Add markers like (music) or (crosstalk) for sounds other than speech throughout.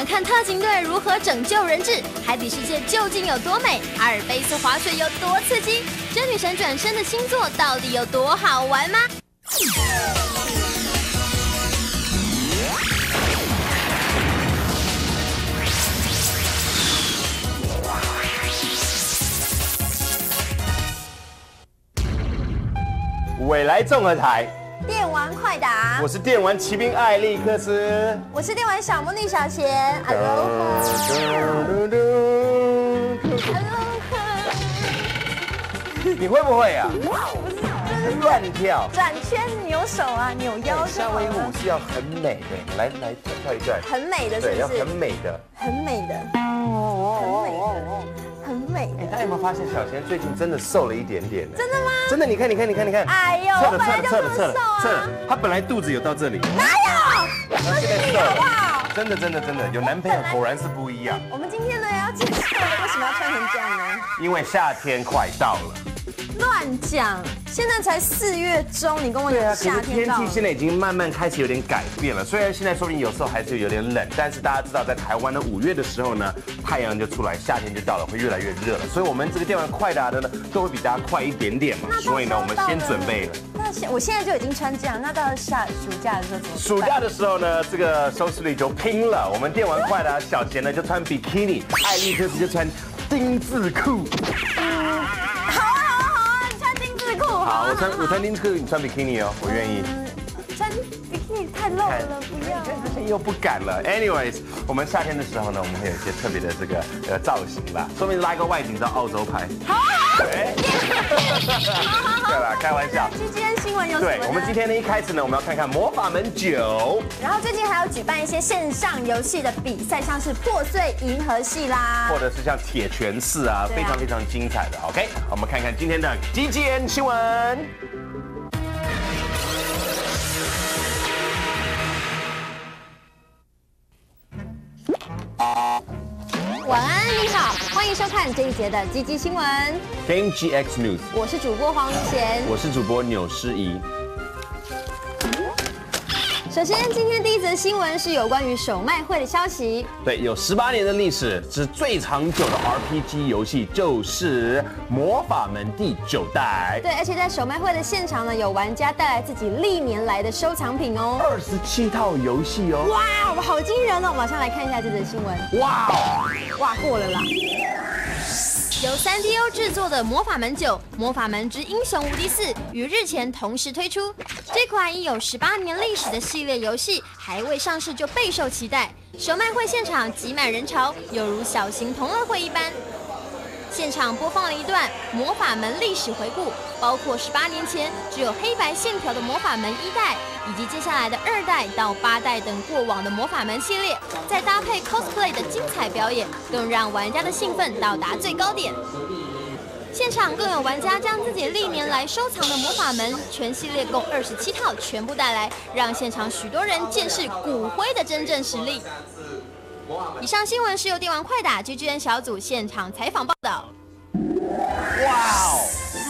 想看特警队如何拯救人质，海底世界究竟有多美，阿尔卑斯滑雪有多刺激，真女神转身的星座到底有多好玩吗？未来综合台，电玩快打我，是电玩骑兵艾利克斯。我是电玩小魔女小贤，Aloha。你会不会啊？乱跳。转圈、扭手啊，扭腰这夏威夷舞是要很美的，来来跳跳一段。很美的，是对，要不是很？美的。很美的，很美的，很美哎，的。大家有没有发现小贤最近真的瘦了一点点？真的吗？真的，你看，你看，你看，你看。哎呦测了我本来就测了测了这么瘦啊测了，他本来肚子有到这里，哪有？他现在瘦好不好了。真的，真的，真的，有男朋友果然是不一样，我们今天呢要介绍的，为什么要穿成这样呢？因为夏天快到了。乱讲，现在才四月中，你跟我讲夏是天天到了。气现在已经慢慢开始有点改变了。虽然现在说不定有时候还是有点冷，但是大家知道，在台湾的五月的时候呢，太阳就出来，夏天就到了，会越来越热了。所以我们这个电玩快打的呢，都会比大家快一点点嘛。所以呢，我们先准备了。那现我现在就已经穿这样，那到下暑假的时候怎么？暑假的时候呢，这个收视率就拼了。我们电玩快的小贤呢就穿比基尼，艾利克斯就穿丁字裤。好啊好啊好啊，你穿丁字裤。好，啊我穿我穿丁字裤，你穿比基尼哦，我愿意。嗯穿比基尼太露了，不要。又不敢了。Anyways，我们夏天的时候呢，我们会有一些特别的这个呃造型啦，说明拉一个外景到澳洲拍。好啊好好好好。对了，开玩笑。新闻有什么？对，我们今天呢一开始呢，我们要看看魔法门九。然后最近还要举办一些线上游戏的比赛，像是破碎银河系啦或。者是像铁拳四啊，非常非常精彩的。OK，我们看看今天的 GGN 新闻。晚安，你好，欢迎收看这一节的积极新闻，Game GX News，我是主播黄怡贤。我是主播钮诗怡。首先，今天第一则新闻是有关于首卖会的消息。对，有十八年的历史，是最长久的 RPG 游戏，就是魔法门第九代。对，而且在首卖会的现场呢，有玩家带来自己历年来的收藏品哦。二十七套游戏哦。哇，好惊人哦！马上来看一下这则新闻。哇哦！哇，过了啦。由 3DO 制作的《魔法门九：魔法门之英雄无敌四》于日前同时推出。这款已有十八年历史的系列游戏，还未上市就备受期待。首卖会现场挤满人潮，犹如小型同乐会一般。现场播放了一段魔法门历史回顾，包括十八年前只有黑白线条的魔法门一代，以及接下来的二代到八代等过往的魔法门系列，再搭配 cosplay 的精彩表演，更让玩家的兴奋到达最高点。现场更有玩家将自己历年来收藏的魔法门全系列共二十七套全部带来，让现场许多人见识骨灰的真正实力。以上新闻是由电玩快打 GGN 小组现场采访报道。哇哦！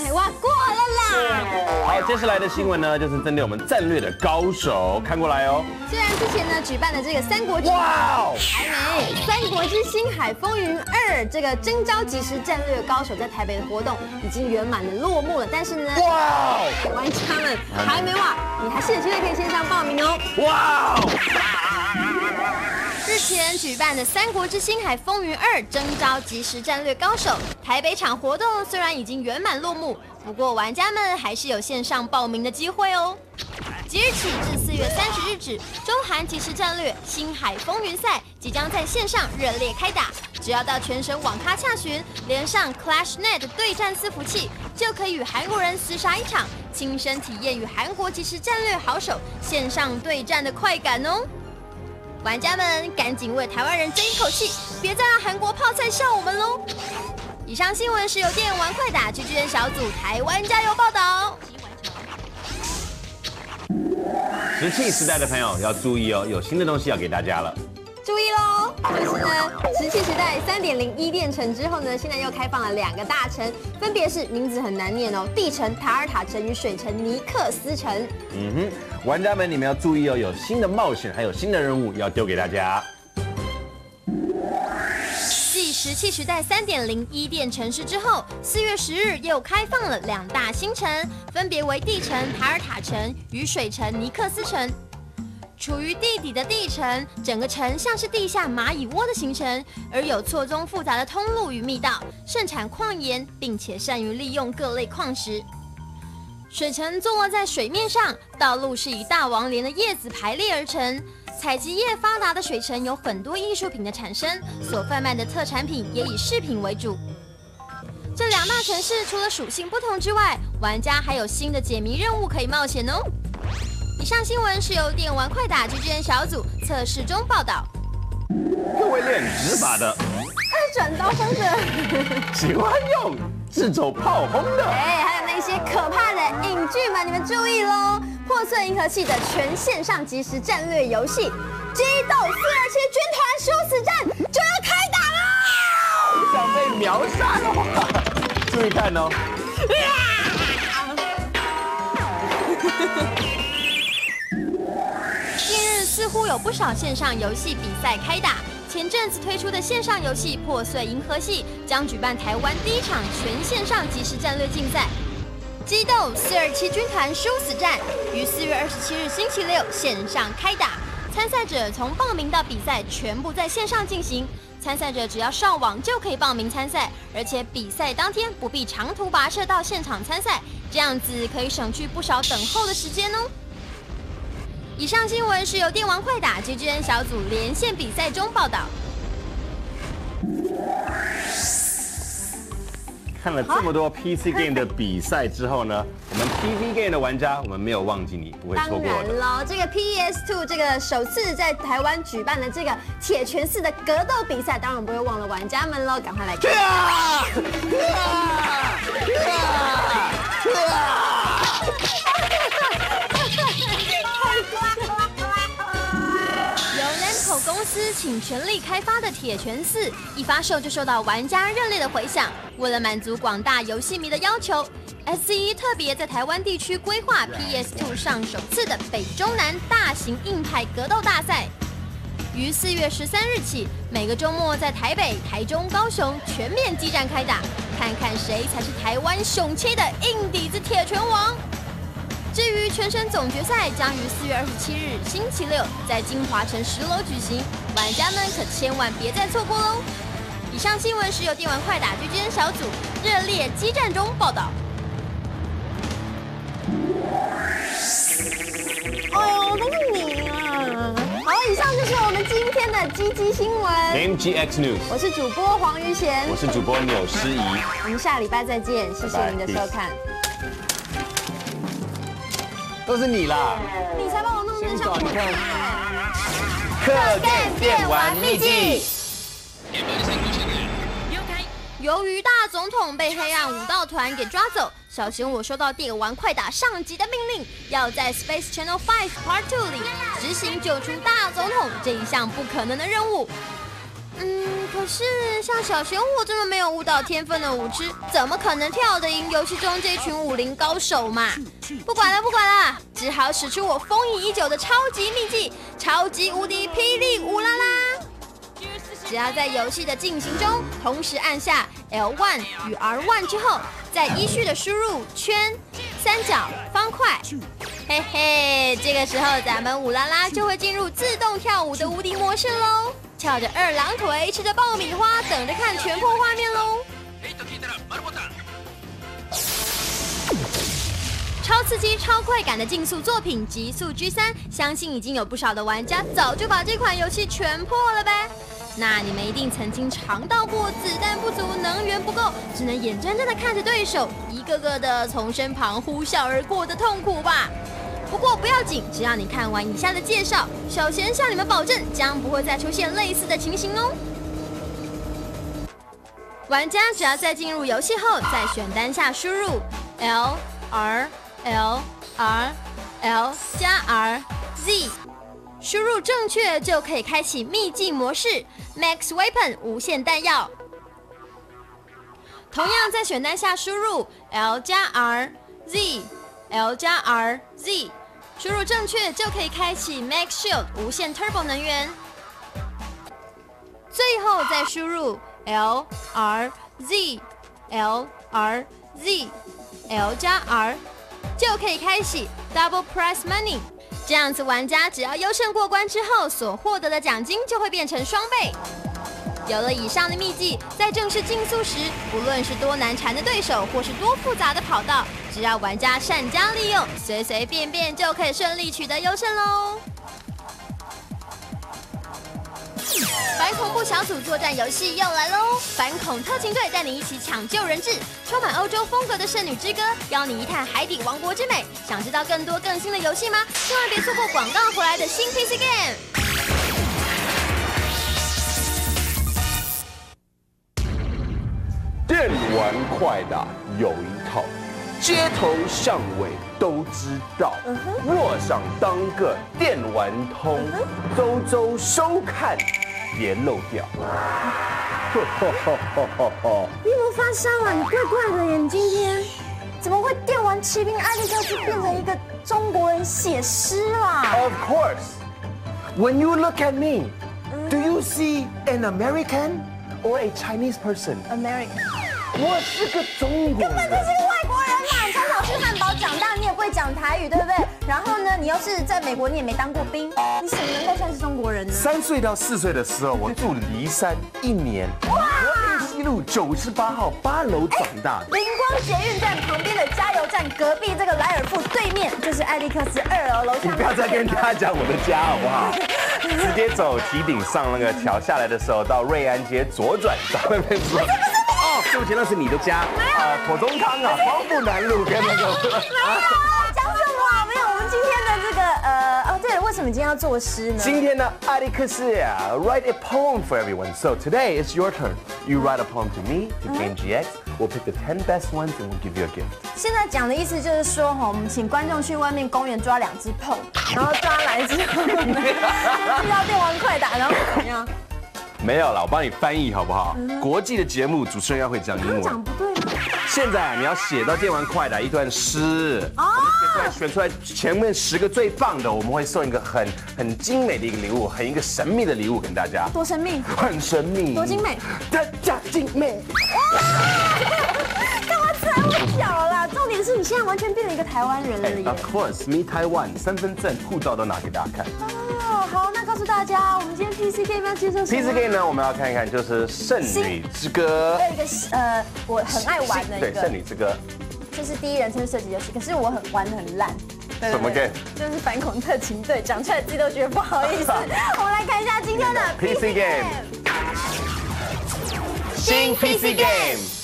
哎，哇，过了啦！好，接下来的新闻呢，就是针对我们战略的高手，看过来哦。虽然之前呢举办的这个《三国志》哇哦！还没《三国之星海风云二》这个征召即时战略高手在台北的活动已经圆满的落幕了，但是呢，哇哦！玩家们还没哇，你还是有机会可以线上报名哦。哇哦！前举办的《三国之星海风云二》征召即时战略高手，台北场活动虽然已经圆满落幕，不过玩家们还是有线上报名的机会哦。即日起至四月三十日止，中韩即时战略星海风云赛即将在线上热烈开打。只要到全省网咖洽询，连上 ClashNet 对战伺服器，就可以与韩国人厮杀一场，亲身体验与韩国即时战略好手线上对战的快感哦。玩家们赶紧为台湾人争一口气，别再让韩国泡菜笑我们喽！以上新闻是由电玩快打 GGN 小组台湾加油报道。石器时代的朋友要注意哦，有新的东西要给大家了。注意喽，就是呢，石器时代三点零一电城之后呢，现在又开放了两个大城，分别是名字很难念哦，地城塔尔塔城与水城尼克斯城。嗯哼，玩家们你们要注意哦，有新的冒险，还有新的任务要丢给大家。继石器时代三点零一电城市之后，四月十日又开放了两大新城，分别为地城塔尔塔城与水城尼克斯城。处于地底的地城，整个城像是地下蚂蚁窝的形成，而有错综复杂的通路与密道，盛产矿岩，并且善于利用各类矿石。水城坐落在水面上，道路是以大王莲的叶子排列而成。采集业发达的水城有很多艺术品的产生，所贩卖的特产品也以饰品为主。这两大城市除了属性不同之外，玩家还有新的解谜任务可以冒险哦。以上新闻是由电玩快打 GGN 小组测试中报道。各位练指法的，转刀锋的，(laughs) 喜欢用自走炮轰的，哎，还有那些可怕的影剧们，你们注意喽！破碎银河系的全线上即时战略游戏《激斗四二七军团殊死战》就要开打啦！不想被秒杀的话，(laughs) 注意看哦。(laughs) 似乎有不少线上游戏比赛开打。前阵子推出的线上游戏《破碎银河系》将举办台湾第一场全线上即时战略竞赛——激斗四二七军团殊死战，于四月二十七日星期六线上开打。参赛者从报名到比赛全部在线上进行，参赛者只要上网就可以报名参赛，而且比赛当天不必长途跋涉到现场参赛，这样子可以省去不少等候的时间哦。以上新闻是由电玩快打 GGN 小组连线比赛中报道。看了这么多 PC game 的比赛之后呢，(laughs) 我们 PV game 的玩家，我们没有忘记你，不会错过的。然喽，这个 PS Two 这个首次在台湾举办的这个铁拳四的格斗比赛，当然不会忘了玩家们喽，赶快来看。(laughs) 啊！啊！啊！由公司请全力开发的《铁拳四》一发售就受到玩家热烈的回响。为了满足广大游戏迷的要求，SCE 特别在台湾地区规划 PS2 上首次的北中南大型硬派格斗大赛，于四月十三日起，每个周末在台北、台中、高雄全面激战开打，看看谁才是台湾雄切的硬底子铁拳王。至于全省总决赛将于四月二十七日星期六在金华城十楼举行，玩家们可千万别再错过喽！以上新闻是由电玩快打 GGN 小组热烈激战中报道。哎呦，都是你啊！好，以上就是我们今天的鸡鸡新闻。MGX News，我是主播黄于贤，我是主播钮诗怡。我们下礼拜再见，谢谢您的收看。都是你啦！你才帮我弄成像先找你看客客店电玩秘籍。由于大总统被黑暗武道团给抓走，小贤我收到电玩快打上级的命令，要在 Space Channel Five Part Two 里执行救出大总统这一项不可能的任务。嗯，可是像小熊我这么没有舞蹈天分的舞痴，怎么可能跳得赢游戏中这群武林高手嘛？不管了，不管了，只好使出我封印已久的超级秘技——超级无敌霹雳舞啦啦！只要在游戏的进行中同时按下 L1 与 R1 之后，再依序的输入圈、三角、方块，嘿嘿，这个时候咱们舞啦啦就会进入自动跳舞的无敌模式喽！翘着二郎腿，吃着爆米花，等着看全破画面喽！超刺激、超快感的竞速作品《极速 G 三》，相信已经有不少的玩家早就把这款游戏全破了呗。那你们一定曾经尝到过子弹不足、能源不够，只能眼睁睁的看着对手一个个的从身旁呼啸而过的痛苦吧？不过不要紧，只要你看完以下的介绍，小贤向你们保证，将不会再出现类似的情形哦。玩家只要在进入游戏后，在选单下输入 L R L R L 加 R Z，输入正确就可以开启秘境模式 Max Weapon 无限弹药。同样在选单下输入 L 加 R Z L 加 R Z，输入正确就可以开启 Max Shield 无限 Turbo 能源。最后再输入 L R Z L R Z L 加 R，就可以开启 Double Prize Money。这样子，玩家只要优胜过关之后，所获得的奖金就会变成双倍。有了以上的秘籍，在正式竞速时，不论是多难缠的对手，或是多复杂的跑道，只要玩家善加利用，随随便便就可以顺利取得优胜喽。反恐怖小组作战游戏又来喽！反恐特勤队带你一起抢救人质，充满欧洲风格的《圣女之歌》，邀你一探海底王国之美。想知道更多更新的游戏吗？千万别错过广告回来的新 PC Game。电玩快打有一套，街头巷尾都知道。若想当个电玩通，周周收看，别漏掉。你有没有发烧啊？你怪怪的耶！你今天怎么会电玩骑兵艾利克斯变成一个中国人写诗啦？Of course, when you look at me, do you see an American or a Chinese person? American，我是个中国人根本就。是个外国人嘛！你从小吃汉堡长大，你也不会讲台语，对不对？然后呢，你又是在美国，你也没当过兵，你怎么能够算是中国人呢？三岁到四岁的时候，我住骊山一年，和平西路九十八号八楼长大的。灵光捷运站旁边的加油站，隔壁这个莱尔富对面就是艾利克斯二楼楼下。你不要再跟大家讲我的家好不好？(laughs) 直接走提顶上那个桥下来的时候，到瑞安街左转，到那边走。哦，对不起，那是你的家啊，火中汤啊，光复南路跟那个。啊，讲什么啊？没有，我们今天的这个呃，哦，对了，为什么今天要作诗呢？今天呢，艾利克斯呀，write a poem for everyone. So today it's your turn. You write a poem to me to Game GX. We'll pick the ten best ones and we'll give you a gift. 现在讲的意思就是说，哈，我们请观众去外面公园抓两只碰，然后抓来之后呢，遇到电玩快打，然后怎么样？没有了，我帮你翻译好不好？国际的节目主持人要会讲英文。讲不对吗？现在啊，你要写到电玩快打一段诗，哦我们选出来选出来前面十个最棒的，我们会送一个很很精美的一个礼物，很一个神秘的礼物给大家，多神秘！很神秘，多精美，大家精美。(laughs) 干嘛自然会脚啦？重点是你现在完全变了一个台湾人了耶！Of course, me Taiwan，身份证、护照都拿给大家看。哦，好，那告诉大家，我们今天 PC Game 要介绍什么 PC game 呢，我们要看一看，就是《圣女之歌还》。有一个呃，我很爱玩的对，一《圣女，之歌就是第一人称射击游戏，可是我很玩的很烂。什么 game？就是反恐特勤队，讲出来自己都觉得不好意思。(laughs) 我们来看一下今天的 PC Game 新 PC Game。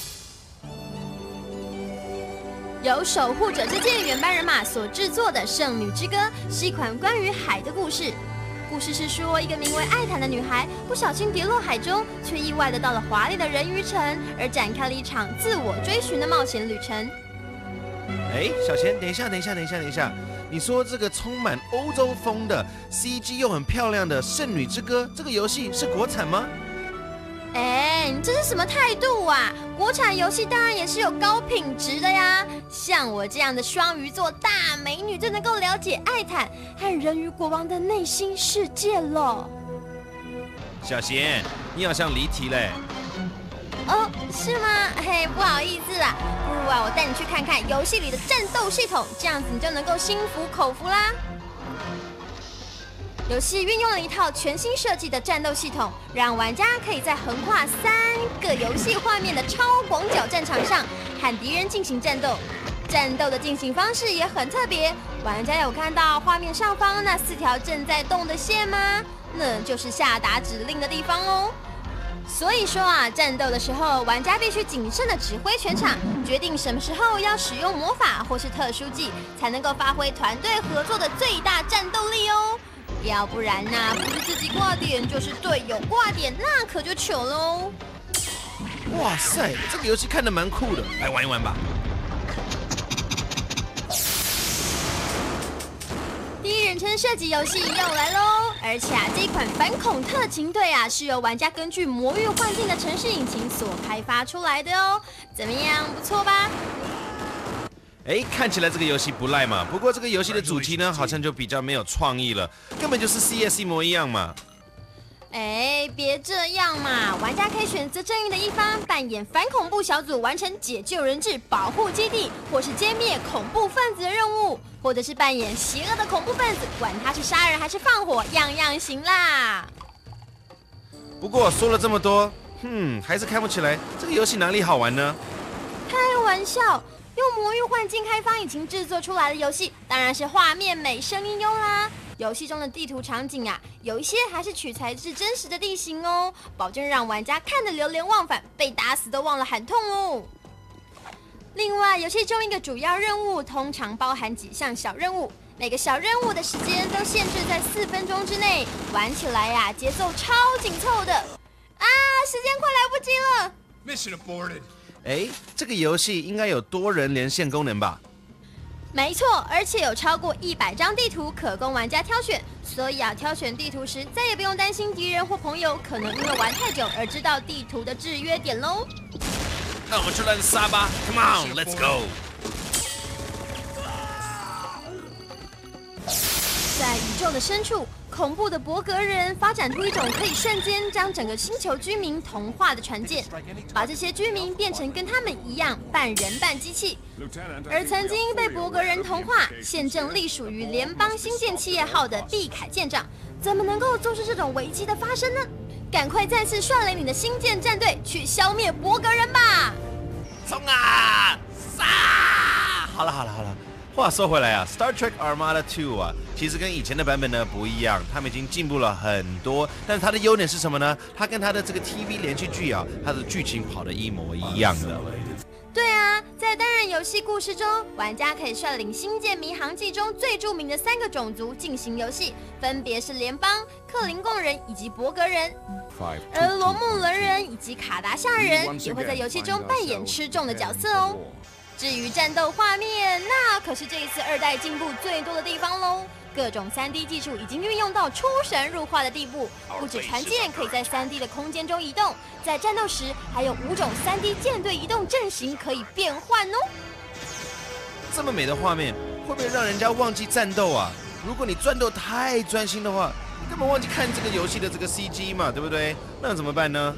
由守护者之剑原班人马所制作的《圣女之歌》是一款关于海的故事。故事是说，一个名为艾坦的女孩不小心跌落海中，却意外的到了华丽的人鱼城，而展开了一场自我追寻的冒险旅程。哎，小贤，等一下，等一下，等一下，等一下，你说这个充满欧洲风的 CG 又很漂亮的《圣女之歌》这个游戏是国产吗？哎，你这是什么态度啊？国产游戏当然也是有高品质的呀。像我这样的双鱼座大美女，就能够了解艾坦和人鱼国王的内心世界了。小贤，你好像离题嘞。哦，是吗？嘿，不好意思啦，不如啊，我带你去看看游戏里的战斗系统，这样子你就能够心服口服啦。游戏运用了一套全新设计的战斗系统，让玩家可以在横跨三个游戏画面的超广角战场上和敌人进行战斗。战斗的进行方式也很特别，玩家有看到画面上方那四条正在动的线吗？那就是下达指令的地方哦。所以说啊，战斗的时候，玩家必须谨慎的指挥全场，决定什么时候要使用魔法或是特殊技，才能够发挥团队合作的最大战斗力哦。要不然呐、不是自己挂点，就是队友挂点，那可就糗喽。哇塞，这个游戏看得蛮酷的，来玩一玩吧。第一人称射击游戏又来喽！而且啊，这款反恐特勤队啊，是由玩家根据魔域幻境的城市引擎所开发出来的哦。怎么样，不错吧？哎，看起来这个游戏不赖嘛。不过这个游戏的主题呢，好像就比较没有创意了，根本就是 CS 一模一样嘛。哎，别这样嘛！玩家可以选择正义的一方，扮演反恐怖小组，完成解救人质、保护基地，或是歼灭恐怖分子的任务，或者是扮演邪恶的恐怖分子，管他是杀人还是放火，样样行啦。不过说了这么多，哼，还是看不起来这个游戏哪里好玩呢？开玩笑，用魔域幻境开发引擎制作出来的游戏，当然是画面美、声音优啦。游戏中的地图场景啊，有一些还是取材自真实的地形哦，保证让玩家看得流连忘返，被打死都忘了喊痛哦。另外，游戏中一个主要任务通常包含几项小任务，每个小任务的时间都限制在四分钟之内，玩起来呀节奏超紧凑的啊，时间快来不及了。Mission aborted. 哎，这个游戏应该有多人连线功能吧？没错，而且有超过一百张地图可供玩家挑选，所以啊，挑选地图时再也不用担心敌人或朋友可能因为玩太久而知道地图的制约点喽。那我们去乱杀吧！Come on，Let's go！在宇宙的深处，恐怖的伯格人发展出一种可以瞬间将整个星球居民同化的船舰，把这些居民变成跟他们一样半人半机器。而曾经被伯格人同化、现正隶属于联邦星舰企业号的毕凯舰长，怎么能够做出这种危机的发生呢？赶快再次率领你的星舰战队去消灭伯格人吧！冲啊！杀！好了好了好了。话说回来啊，《Star Trek Armada 2》啊，其实跟以前的版本呢不一样，他们已经进步了很多。但是它的优点是什么呢？它跟它的这个 TV 连续剧啊，它的剧情跑的一模一样的。对啊，在单人游戏故事中，玩家可以率领《星舰迷航记》中最著名的三个种族进行游戏，分别是联邦、克林贡人以及伯格人。而罗穆伦人以及卡达夏人也会在游戏中扮演吃重的角色哦。至于战斗画面，那可是这一次二代进步最多的地方喽！各种 3D 技术已经运用到出神入化的地步，不止船舰可以在 3D 的空间中移动，在战斗时还有五种 3D 舰队移动阵型可以变换哦。这么美的画面，会不会让人家忘记战斗啊？如果你战斗太专心的话，你根本忘记看这个游戏的这个 CG 嘛，对不对？那怎么办呢？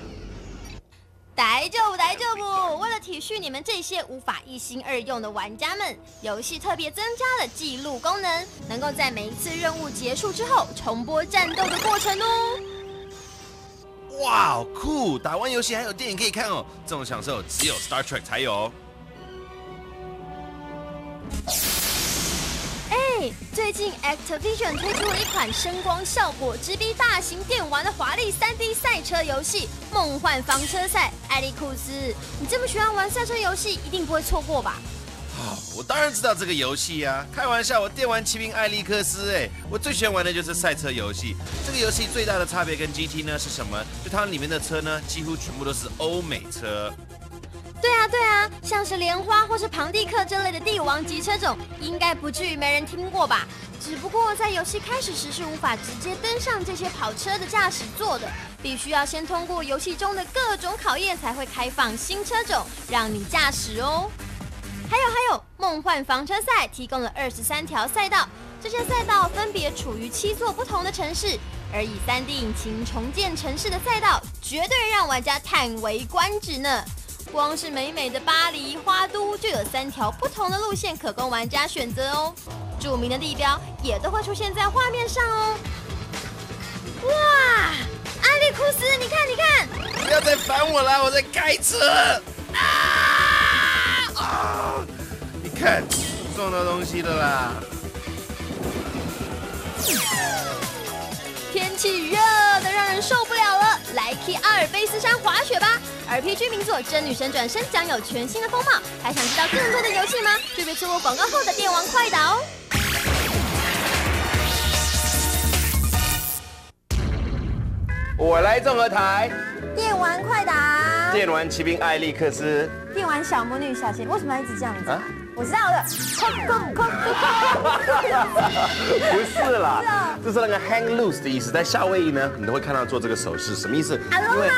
来就来就不，为了体恤你们这些无法一心二用的玩家们，游戏特别增加了记录功能，能够在每一次任务结束之后重播战斗的过程哦。哇，酷！打完游戏还有电影可以看哦，这种享受只有 Star Trek 才有。最近 Activision 推出了一款声光效果直逼大型电玩的华丽 3D 赛车游戏《梦幻房车赛》。艾利库斯，你这么喜欢玩赛车游戏，一定不会错过吧？啊，我当然知道这个游戏呀！开玩笑，我电玩骑兵艾利克斯，哎，我最喜欢玩的就是赛车游戏。这个游戏最大的差别跟 GT 呢是什么？就它里面的车呢，几乎全部都是欧美车。对啊，对啊，像是莲花或是庞蒂克这类的帝王级车种，应该不至于没人听过吧？只不过在游戏开始时是无法直接登上这些跑车的驾驶座的，必须要先通过游戏中的各种考验才会开放新车种让你驾驶哦。还有还有，梦幻房车赛提供了二十三条赛道，这些赛道分别处于七座不同的城市，而以三 D 引擎重建城市的赛道，绝对让玩家叹为观止呢。光是美美的巴黎花都就有三条不同的路线可供玩家选择哦，著名的地标也都会出现在画面上哦。哇，阿利库斯，你看，你看！不要再烦我了，我在开车。啊啊！你看，撞到东西了啦。天气热的让人受不了了，来去阿尔卑斯山滑雪吧！RPG 名作《真女神转身》将有全新的风貌，还想知道更多的游戏吗？就别错过广告后的电玩快打哦！我来综合台，电玩快打，电玩骑兵艾利克斯，电玩小魔女小贤，为什么要一直这样子？我知道了，不是啦，这是那个 hang loose 的意思，在夏威夷呢，你都会看到做这个手势，什么意思？aloha，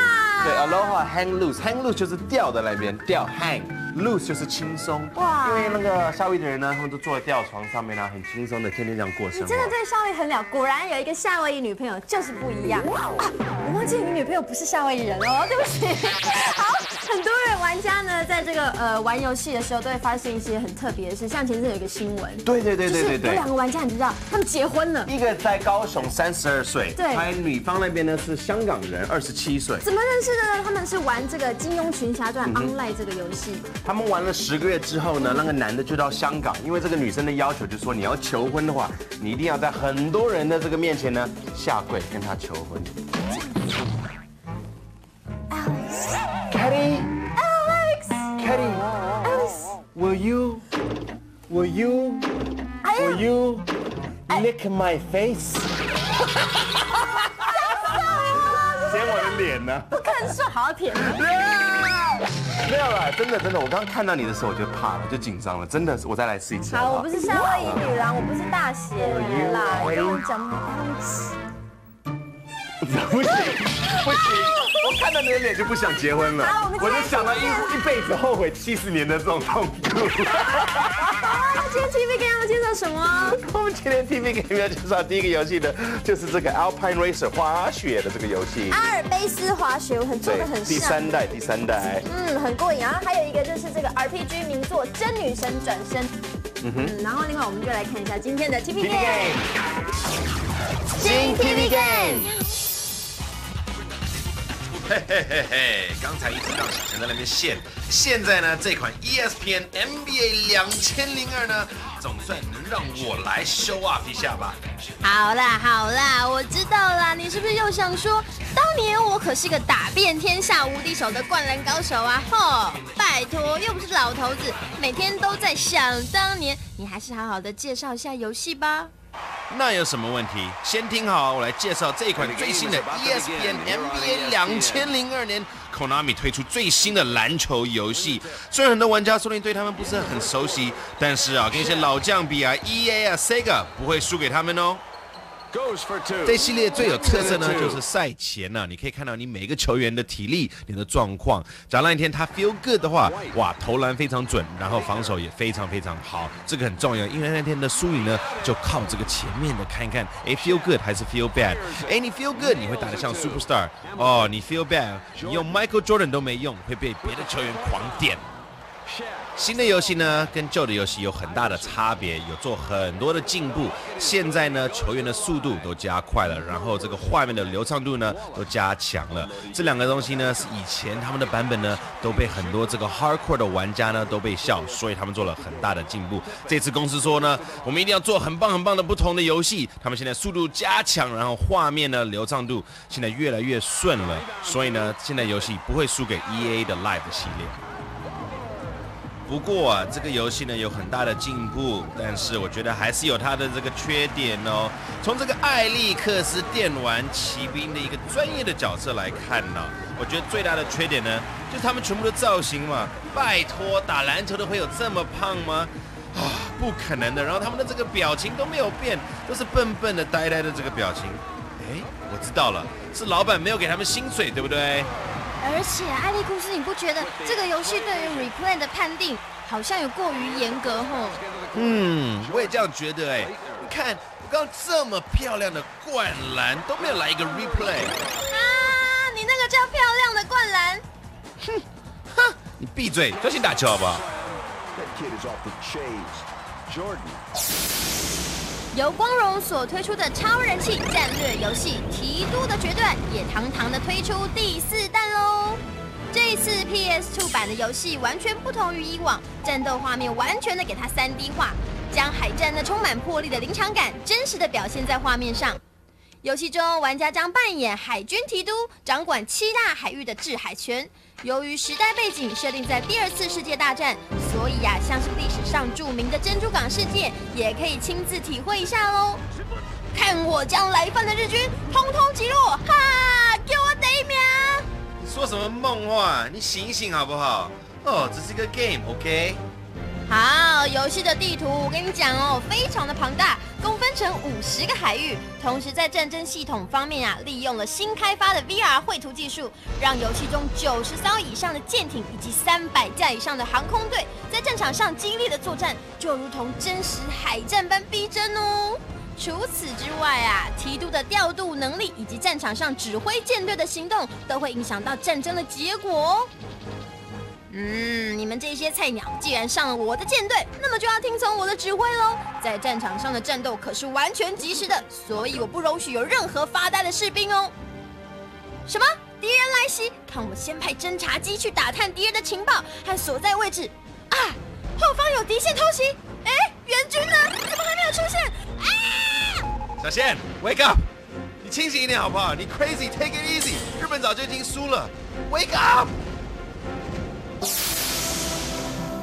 对，aloha hang loose，hang loose 就是掉的那边掉 hang。，loose 就是轻松。哇因为那个夏威夷的人呢，他们都坐在吊床上面呢，很轻松的天天这样过生活。你真的对夏威夷很了，果然有一个夏威夷女朋友就是不一样啊！我忘记你女朋友不是夏威夷人哦，对不起。(laughs) 好，很多人玩家呢，在这个呃玩游戏的时候，都会发现一些很特别的事，像前阵有一个新闻，对对对就是对对对有两。个玩家，你知道他们结婚了，一个在高雄，三十二岁，对还有女方那边呢是香港人，二十七岁。怎么认识的呢？他们是玩这个《金庸群侠传 Online》这个游戏，他们玩了十个月之后呢，那个男的就到香港，因为这个女生的要求就是说，你要求婚的话，你一定要在很多人的这个面前呢下跪跟他求婚。Katy, Katy, will you, will you, will you lick my face? 舔我的脸呢？不肯说好舔。(laughs) 没有了，真的真的，我刚刚看到你的时候我就怕了，就紧张了，真的，我再来试一次。好，我不是夏威夷女郎，我不是大写人啦，我跟你讲，(laughs) 不行不行，我看到你的脸就不想结婚了我就想到一一辈子后悔七十年的这种痛苦。(laughs) 好，今天 TV 给我们介绍什么？我们今天 TV 给你们介绍第一个游戏呢，就是这个 Alpine Racer 滑雪的这个游戏。阿尔卑斯滑雪，我很做的很第。三代，第三代。嗯，很过瘾。然后还有一个就是这个 RPG 名作《真女神转身》。嗯哼然后另外我们就来看一下今天的 TV。Game，新 TV Game。嘿嘿嘿，刚才一直让小陈在那边现，现在呢这款 ESPN NBA 两千零二呢，总算能让我来 show off 一下吧。好啦好啦，我知道啦，你是不是又想说，当年我可是个打遍天下无敌手的灌篮高手啊？吼，拜托，又不是老头子，每天都在想当年。你还是好好的介绍一下游戏吧。那有什么问题？先听好，我来介绍这一款最新的 ESPN NBA 两千零二年 Konami 推出最新的篮球游戏。虽然很多玩家说不定对他们不是很熟悉，但是啊，跟一些老将比啊，EA 啊，Sega 不会输给他们哦。这系列最有特色呢，就是赛前呢、你可以看到你每个球员的体力、你的状况。假如那一天他 feel good 的话，哇，投篮非常准，然后防守也非常非常好，这个很重要，因为那天的输赢呢，就靠这个前面的看一看，哎，feel good 还是 feel bad？哎，你 feel good，你会打得像 superstar，哦，你 feel bad，你用 Michael Jordan 都没用，会被别的球员狂点。新的游戏呢，跟旧的游戏有很大的差别，有做很多的进步。现在呢，球员的速度都加快了，然后这个画面的流畅度呢都加强了。这两个东西呢，是以前他们的版本呢都被很多这个 hardcore 的玩家呢都被笑，所以他们做了很大的进步。这次公司说呢，我们一定要做很棒很棒的不同的游戏。他们现在速度加强，然后画面呢流畅度现在越来越顺了，所以呢，现在游戏不会输给 EA 的 Live 系列。不过啊，这个游戏呢有很大的进步，但是我觉得还是有它的这个缺点哦。从这个艾利克斯电玩骑兵的一个专业的角色来看呢，我觉得最大的缺点呢，就是他们全部的造型嘛。拜托，打篮球的会有这么胖吗？啊，不可能的。然后他们的这个表情都没有变，都是笨笨的、呆呆的这个表情。哎，我知道了，是老板没有给他们薪水，对不对？而且艾利库斯，你不觉得这个游戏对于 replay 的判定好像有过于严格吼？嗯，我也这样觉得哎。你看，我刚刚这么漂亮的灌篮都没有来一个 replay，啊，你那个叫漂亮的灌篮，哼，你闭嘴，专心打球好不好？That kid is off the chains. Jordan. 由光荣所推出的超人气战略游戏《提督的决断》也堂堂的推出第四弹喽。这一次 PS2 版的游戏完全不同于以往，战斗画面完全的给它 3D 化，将海战那充满魄力的临场感真实的表现在画面上。游戏中，玩家将扮演海军提督，掌管七大海域的制海权。由于时代背景设定在第二次世界大战，所以呀、像是历史上著名的珍珠港事件，也可以亲自体会一下喽。看我将来犯的日军通通击落，哈！给我等一秒！你说什么梦话？你醒醒好不好？哦，这是一个 game，OK？、好，游戏的地图我跟你讲哦，非常的庞大，公分成五十个海域。同时在战争系统方面啊，利用了新开发的 VR 绘图技术，让游戏中九十艘以上的舰艇以及三百架以上的航空队在战场上激烈的作战，就如同真实海战般逼真哦。除此之外啊，提督的调度能力以及战场上指挥舰队的行动，都会影响到战争的结果哦。嗯，你们这些菜鸟，既然上了我的舰队，那么就要听从我的指挥喽。在战场上的战斗可是完全及时的，所以我不容许有任何发呆的士兵哦。什么？敌人来袭？看我先派侦察机去打探敌人的情报和所在位置。啊，后方有敌线偷袭！哎，援军呢？怎么还没有出现？啊！小贤，wake up！你清醒一点好不好？你 crazy，take it easy。日本早就已经输了，wake up！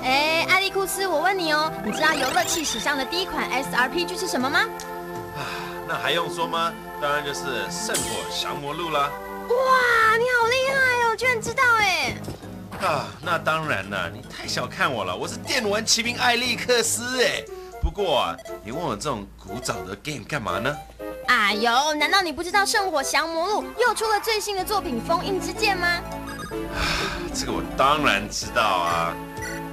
哎，艾利库斯，我问你哦，你知道游乐器史上的第一款 SRPG 是什么吗？啊，那还用说吗？当然就是《圣火降魔录》啦。哇，你好厉害哦，居然知道哎！啊，那当然了，你太小看我了，我是电玩骑兵艾利克斯哎。不过啊，你问我这种古早的 game 干嘛呢？哎呦，难道你不知道《圣火降魔录》又出了最新的作品《封印之剑》吗？当然知道啊。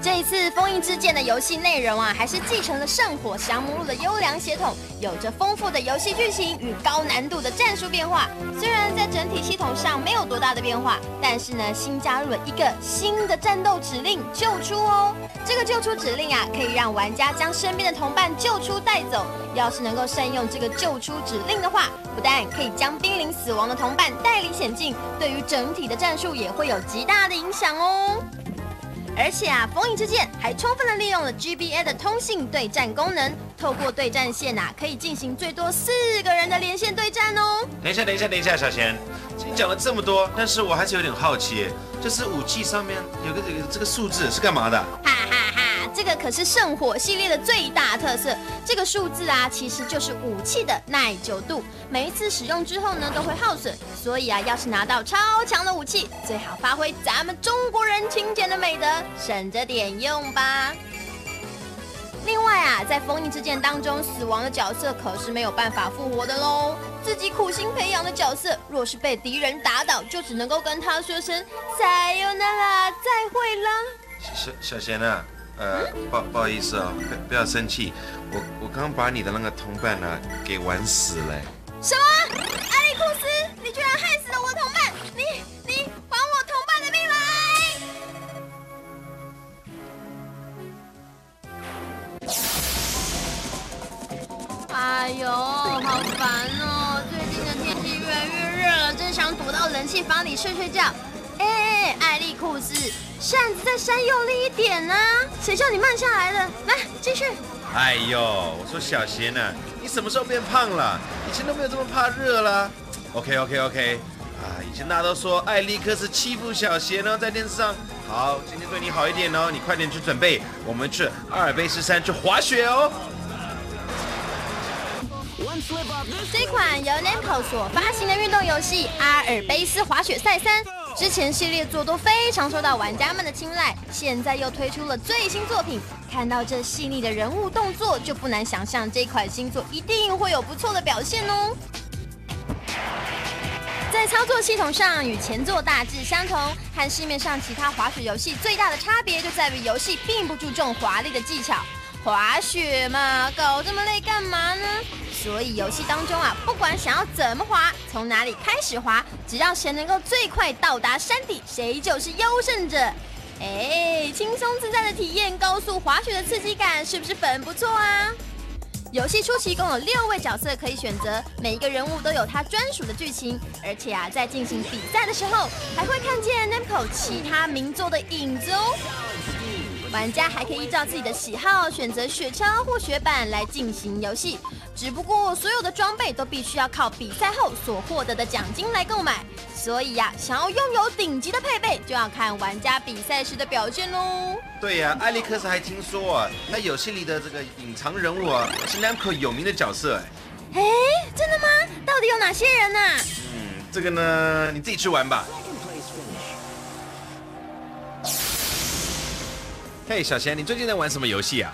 这一次《封印之剑》的游戏内容啊，还是继承了《圣火降魔录》的优良血统，有着丰富的游戏剧情与高难度的战术变化。虽然在整体系统上没有多大的变化，但是呢，新加入了一个新的战斗指令“救出”哦。这个救出指令啊，可以让玩家将身边的同伴救出带走。要是能够善用这个救出指令的话，不但可以将濒临死亡的同伴带离险境，对于整体的战术也会有极大的影响哦。而且啊，封印之剑还充分的利用了 GBA 的通信对战功能，透过对战线啊，可以进行最多四个人的连线对战哦。等一下，等一下，等一下，小贤，你讲了这么多，但是我还是有点好奇，就是武器上面有个这个这个数字是干嘛的？哈哈哈，这个可是圣火系列的最大特色。这个数字啊，其实就是武器的耐久度，每一次使用之后呢，都会耗损。所以啊，要是拿到超强的武器，最好发挥咱们中国人勤俭的美德，省着点用吧。另外啊，在封印之剑当中，死亡的角色可是没有办法复活的喽。自己苦心培养的角色，若是被敌人打倒，就只能够跟他说声再有那啦，再会啦。小小贤啊，呃，不不好意思啊，不 (laughs) 不要生气，我我刚把你的那个同伴呢给玩死了。什么？艾利库斯，你居然害死了我同伴！你你还我同伴的命来！哎呦，好烦哦！最近的天气越来越热了，真想躲到冷气房里睡睡觉。哎，艾利库斯，扇子再扇用力一点呢！谁叫你慢下来了？来，继续。哎呦，我说小贤呢，你什么时候变胖了？以前都没有这么怕热了。OK OK OK，啊，以前大家都说艾利克斯欺负小贤呢，在电视上。好，今天对你好一点哦，你快点去准备，我们去阿尔卑斯山去滑雪哦。这款由 Namco 所发行的运动游戏《阿尔卑斯滑雪赛三》，之前系列作都非常受到玩家们的青睐，现在又推出了最新作品。看到这细腻的人物动作，就不难想象这款新作一定会有不错的表现哦。在操作系统上与前作大致相同，和市面上其他滑雪游戏最大的差别就在于游戏并不注重华丽的技巧。滑雪嘛，搞这么累干嘛呢？所以游戏当中啊，不管想要怎么滑，从哪里开始滑，只要谁能够最快到达山底，谁就是优胜者。哎，轻松自在的体验，高速滑雪的刺激感，是不是很不错啊？游戏初期共有六位角色可以选择，每一个人物都有他专属的剧情，而且啊，在进行比赛的时候，还会看见 Namco 其他名作的影子哦。玩家还可以依照自己的喜好选择雪橇或雪板来进行游戏，只不过所有的装备都必须要靠比赛后所获得的奖金来购买。所以呀，想要拥有顶级的配备，就要看玩家比赛时的表现喽。对呀，艾利克斯还听说啊，那游戏里的这个隐藏人物啊，是 Namco 有名的角色哎。哎，真的吗？到底有哪些人呢？嗯，这个呢，你自己去玩吧。嘿，小贤，你最近在玩什么游戏啊？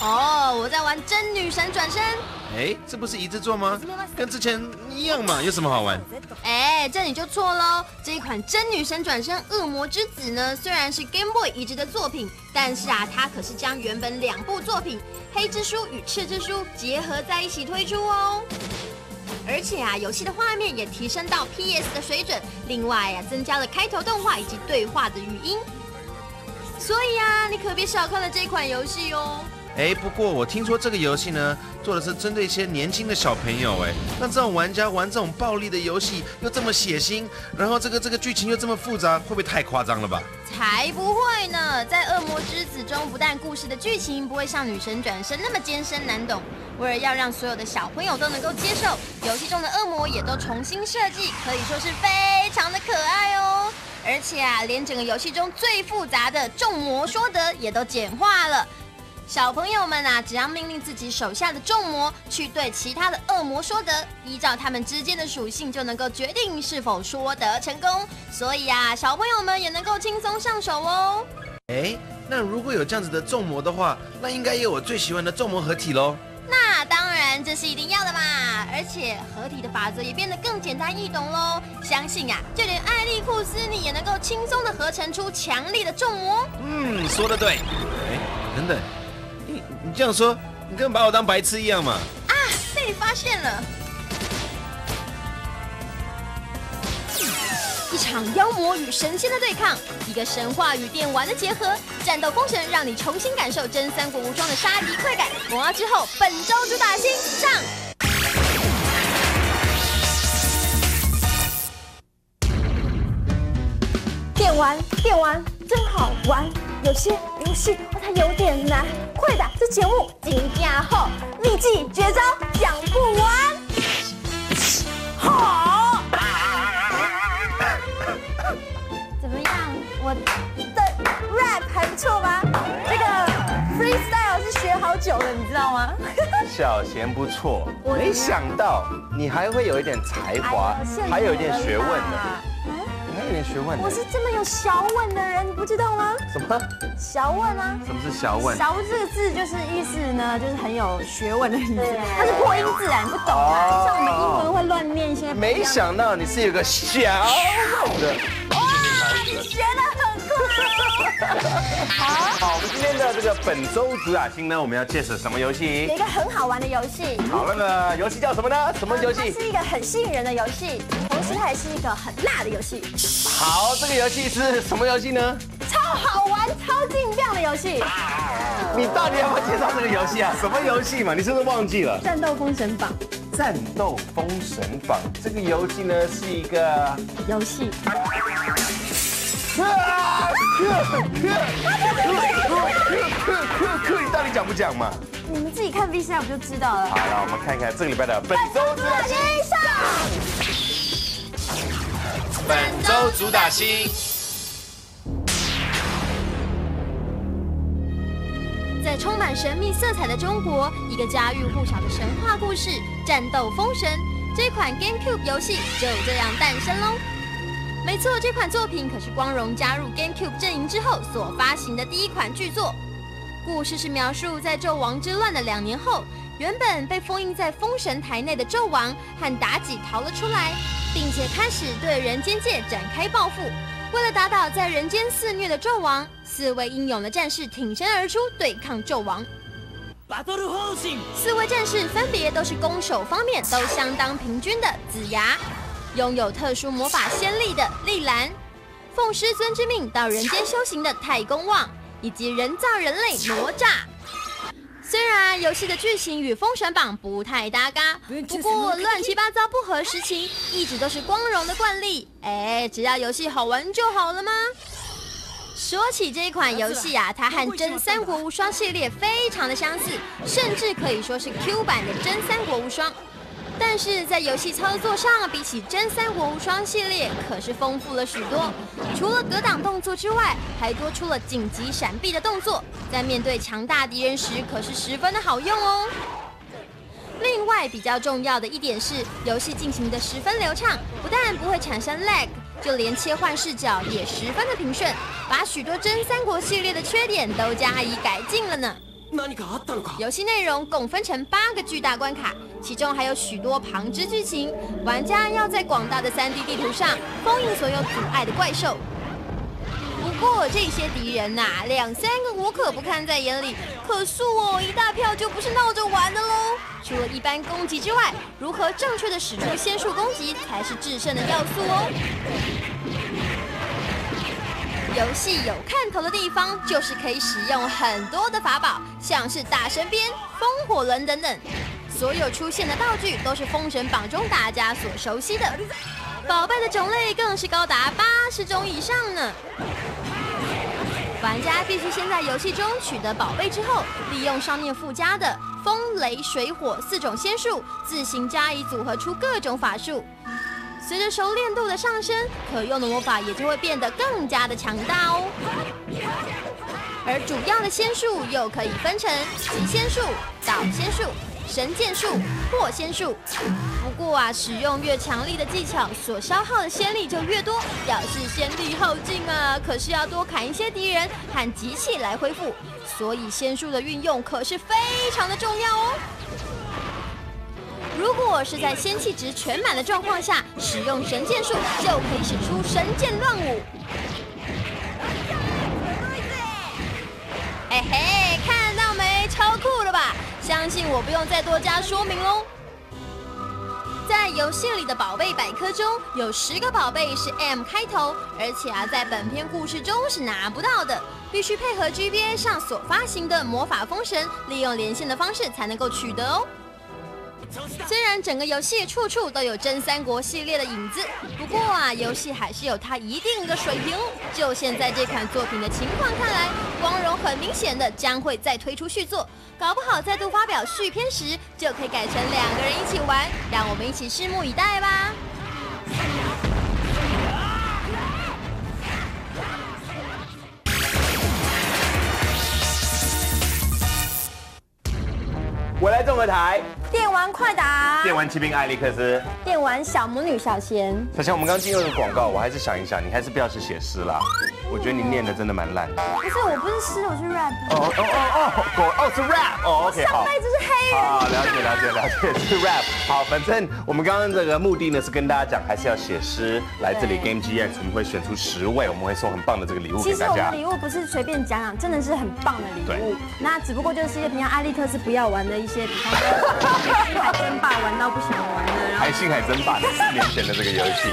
哦，我在玩真女神转身。哎，这不是一致做吗？跟之前一样嘛，有什么好玩？哎，这你就错喽！这一款真女神转身恶魔之子呢，虽然是 Game Boy 移植的作品，但是啊，它可是将原本两部作品《黑之书》与《赤之书》结合在一起推出哦。而且啊，游戏的画面也提升到 PS 的水准，另外啊，增加了开头动画以及对话的语音。所以啊，你可别小看了这款游戏哦。哎，不过我听说这个游戏呢，做的是针对一些年轻的小朋友。哎，那这种玩家玩这种暴力的游戏，又这么血腥，然后这个这个剧情又这么复杂，会不会太夸张了吧？才不会呢！在《恶魔之子》中，不但故事的剧情不会像《女神转身》那么艰深难懂，为了要让所有的小朋友都能够接受，游戏中的恶魔也都重新设计，可以说是非常的可爱哦。而且啊，连整个游戏中最复杂的众魔说德也都简化了。小朋友们啊，只要命令自己手下的众魔去对其他的恶魔说德，依照他们之间的属性，就能够决定是否说得成功。所以啊，小朋友们也能够轻松上手哦。哎，那如果有这样子的众魔的话，那应该有我最喜欢的众魔合体喽。那当然，这是一定要的嘛！而且合体的法则也变得更简单易懂喽。相信啊，就连艾利库斯你也能够轻松的合成出强力的重魔。嗯，说的对。哎，等等。你你这样说，你跟把我当白痴一样嘛？啊，被你发现了！一场妖魔与神仙的对抗，一个神话与电玩的结合，战斗封神让你重新感受真三国无双的杀敌快感。红奥之后，本周主打星上。电玩，电玩真好玩。有些游戏它有点难，快打这节目金加厚，秘技绝招知道吗？(laughs) 小贤不错，没想到你还会有一点才华，还有一点学问的。还有点学问。我是这么有小问的人，你不知道吗？什么？小问啊？什么是小问？小这个字就是意思呢，就是很有学问的意思。它是破音字啊，你不懂啊？像我们英文会乱念一些。没想到你是有个小问的。哇，你学的很快。好，我们今天的这个本周主打星呢，我们要介绍什么游戏？有一个很好玩的游戏。好，那个游戏叫什么呢？什么游戏？它是一个很吸引人的游戏，同时它也是一个很辣的游戏。好，这个游戏是什么游戏呢？超好玩、超劲爆的游戏。你到底要不要介绍这个游戏啊？什么游戏嘛？你是不是忘记了？战斗封神榜。战斗封神榜这个游戏呢，是一个游戏。啊！课你到底讲不讲嘛？你们自己看 V 三不就知道了。好了，我们看看这个礼拜的本周主打新。本周主打星。在充满神秘色彩的中国，一个家喻户晓的神话故事《战斗封神》这款 GameCube 游戏就这样诞生喽。没错，这款作品可是光荣加入 GameCube 阵营之后所发行的第一款巨作。故事是描述在纣王之乱的两年后，原本被封印在封神台内的纣王和妲己逃了出来，并且开始对人间界展开报复。为了打倒在人间肆虐的纣王，四位英勇的战士挺身而出对抗纣王。四位战士分别都是攻守方面都相当平均的子牙。拥有特殊魔法仙力的丽兰，奉师尊之命到人间修行的太公望，以及人造人类哪吒。虽然游戏的剧情与《封神榜》不太搭嘎，不过乱七八糟不合时情，一直都是光荣的惯例。哎，只要游戏好玩就好了吗？说起这一款游戏啊，它和《真三国无双》系列非常的相似，甚至可以说是 Q 版的《真三国无双》。但是在游戏操作上，比起真三国无双系列，可是丰富了许多。除了格挡动作之外，还多出了紧急闪避的动作，在面对强大敌人时，可是十分的好用哦。另外比较重要的一点是，游戏进行的十分流畅，不但不会产生 lag，就连切换视角也十分的平顺，把许多真三国系列的缺点都加以改进了呢。 何かあったのか游戏内容共分成八个巨大关卡， 其中还有许多旁支剧情，玩家要在广大的 3D 地图上封印所有阻碍的怪兽。不过这些敌人呐、两三个我可不看在眼里，可素哦，一大票就不是闹着玩的喽。除了一般攻击之外，如何正确的使出仙术攻击才是制胜的要素哦。游戏有看头的地方，就是可以使用很多的法宝，像是大神鞭、风火轮等等。所有出现的道具都是《封神榜》中大家所熟悉的，宝贝的种类更是高达八十种以上呢。玩家必须先在游戏中取得宝贝之后，利用上面附加的风、雷、水、火四种仙术，自行加以组合出各种法术。随着熟练度的上升，可用的魔法也就会变得更加的强大哦。而主要的仙术又可以分成极仙术、导仙术、神剑术、破仙术。不过啊，使用越强力的技巧，所消耗的仙力就越多，表示仙力耗尽啊。可是要多砍一些敌人和机器来恢复，所以仙术的运用可是非常的重要哦。如果是在仙气值全满的状况下，使用神剑术就可以使出神剑乱舞。哎嘿，看到没？超酷！相信我不用再多加说明喽。在游戏里的宝贝百科中，有十个宝贝是 M 开头，而且啊，在本篇故事中是拿不到的，必须配合 GBA 上所发行的魔法封神，利用连线的方式才能够取得哦。虽然整个游戏处处都有真三国系列的影子，不过啊，游戏还是有它一定的水平。就现在这款作品的情况看来，光荣很明显的将会再推出续作，搞不好再度发表续篇时，就可以改成两个人一起玩，让我们一起拭目以待吧。我来综合台，电玩快打，电玩骑兵艾利克斯。电玩小魔女小贤，小贤，我们刚进入的广告，我还是想一想，你还是不要去写诗啦。我觉得你念的真的蛮烂的。不是我不是诗，我是 rap。哦哦哦哦，狗哦是 rap 哦，OK 好。上辈子是黑人。好，了解了解了解，是 rap。好，反正我们刚刚这个目的呢是跟大家讲，还是要写诗。来这里 Game GX，我们会选出十位，我们会送很棒的这个礼物其给大家实我们的。礼物不是随便讲讲，真的是很棒的礼物对。那只不过就是一些平常艾利克斯不要玩的一些，比方说争霸玩到不想玩的，然后还星海争霸的四年前的这个游戏。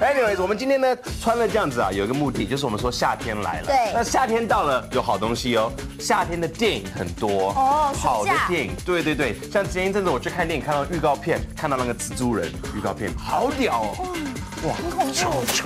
Anyways，我们今天呢穿了这样子啊，有一个目的，就是我们说夏天来了。对那夏天到了，有好东西哦。夏天的电影很多哦好的电影，对对对。像前一阵子我去看电影，看到预告片，看到那个蜘蛛人预告片，好屌哦！哇，很恐怖。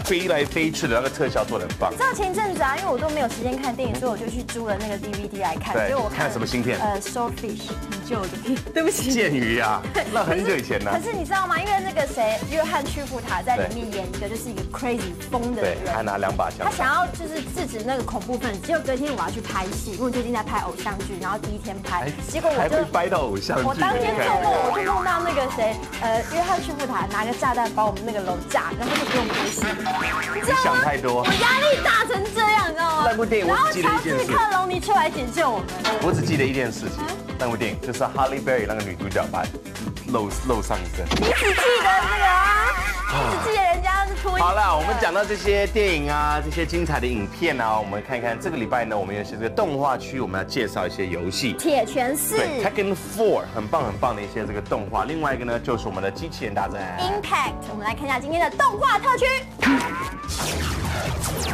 飞来飞去的那个特效做的很棒。知道前阵子啊，因为我都没有时间看电影，所以我就去租了那个 DVD 来看。对所以我看什么新片呃，Swordfish，很旧的。对不起。剑鱼啊，那很久以前呢可。是你知道吗？因为那个谁，约翰屈服塔在里面演一个就是一个 crazy 疯的对，人，还拿两把枪他。想要就是制止那个恐怖分子，结果隔天我要去拍戏，因为我最近在拍偶像剧，然后第一天拍，结果我就掰到偶像剧。我当天做梦，我就梦到那个谁，呃，约翰屈服塔拿个炸弹把我们那个楼炸，然后就不用开心，你想道吗？太多我。压力大成这样，你知道吗？那部电影我然后只记得乔一件事治克隆尼出来解救我们。我只记得一件事情，那部电影就是 Holly Berry 那个女主角把露露上身。你只记得这个啊，你只记得人家是脱衣。好了，我们讲到这些电影啊，这些精彩的影片啊，我们看看这个礼拜呢，我们有些这个动画区，我们要介绍一些游戏。铁拳四对，Tekken Four 很棒很棒的一些这个动画。另外一个呢，就是我们的机器人大战。Impact，我们来看一下今天的动画特区。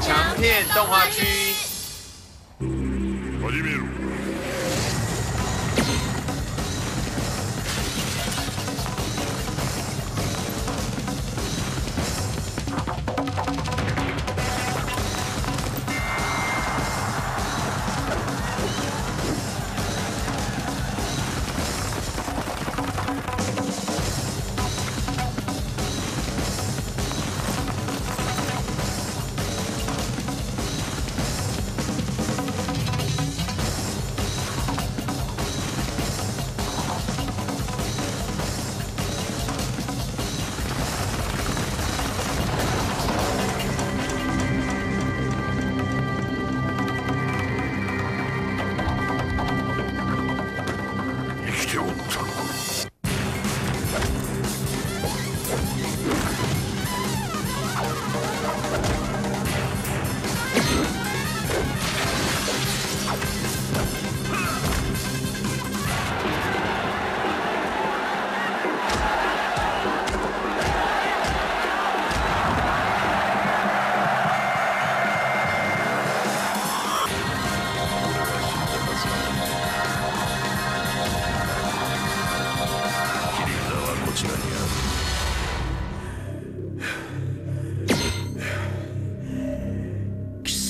强片动画区。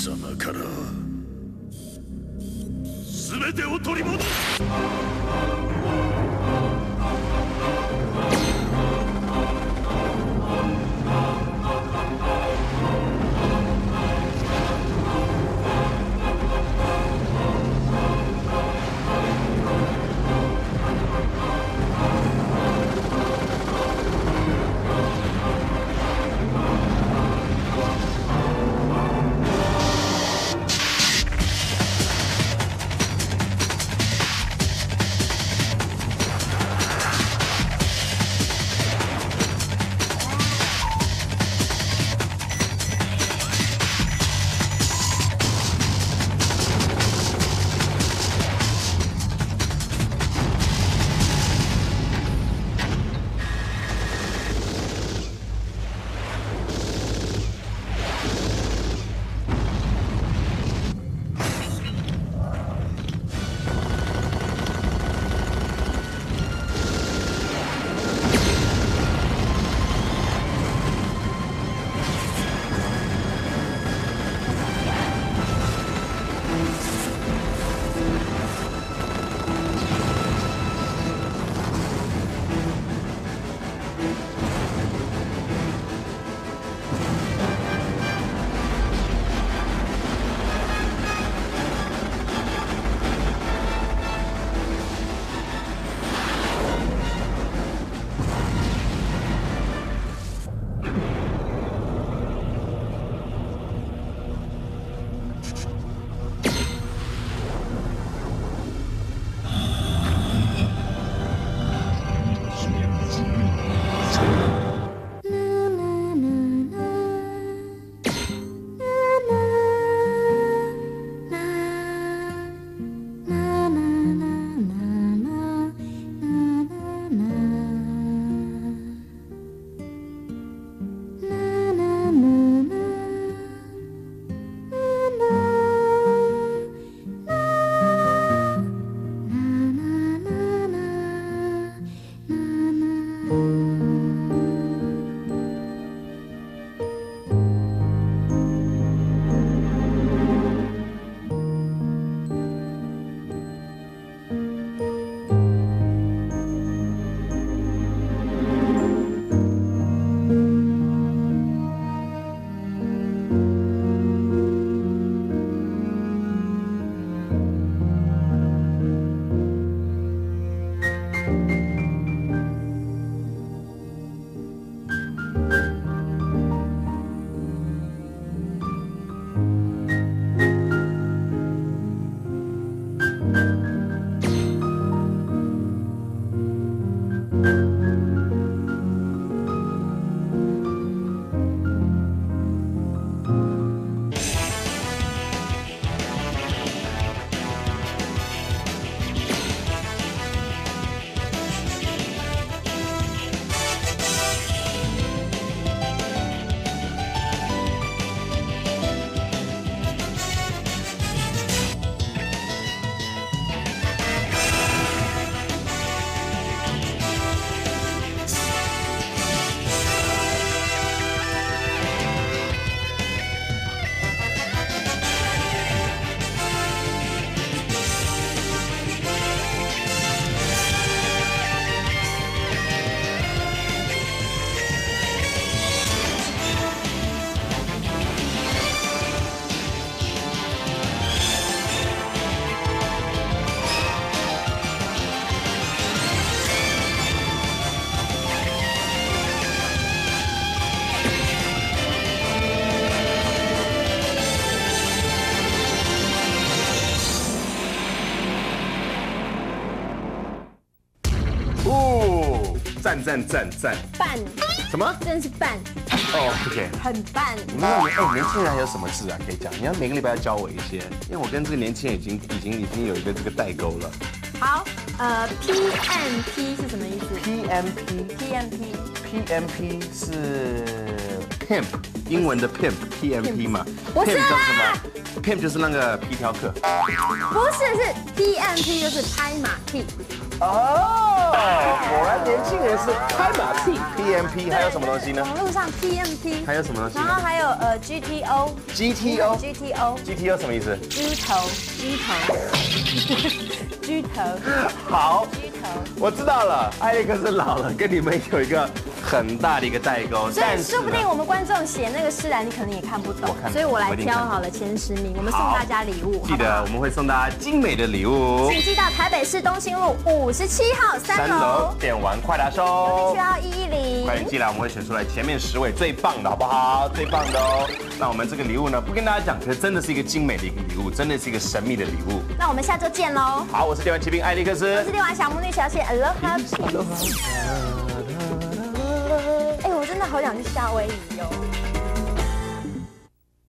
様から全てを取り戻す。赞赞赞赞！棒，什么？真的是棒，哦，OK。很棒。你们哎，年轻人还有什么字啊可以讲？你要每个礼拜要教我一些，因为我跟这个年轻人已经已经已经有一个这个代沟了。好，呃，PMP 是什么意思 PMP？PMP PMP 是 pimp，英文的 pimp P M P 嘛不是，pimp 啊叫什么？pimp 就是那个皮条客。不是，是 PMP，就是拍马屁。哦，果然年轻人是拍马屁。P M P 还有什么东西呢？网络上 PMP，还有什么东西然后还有呃 GTO。G T O GTO，G T O 什么意思？猪头，猪头，猪头，好。我知道了，艾利克斯老了，跟你们有一个很大的一个代沟，所以说不定我们观众写那个诗然，你可能也看不懂所以我来挑好了前十名，我们送大家礼物，记得我们会送大家精美的礼物。请寄到台北市东兴路五十七号三三楼楼，电玩快打收区。号一一零。快点寄来，我们会选出来前面十位最棒的，好不好？最棒的哦。那我们这个礼物呢，不跟大家讲，可是真的是一个精美的一个礼物，真的是一个神秘的礼物。那我们下周见喽！好，我是电玩骑兵艾利克斯我是。电玩小魔女小姐，Aloha。哎，我真的好想去夏威夷哦。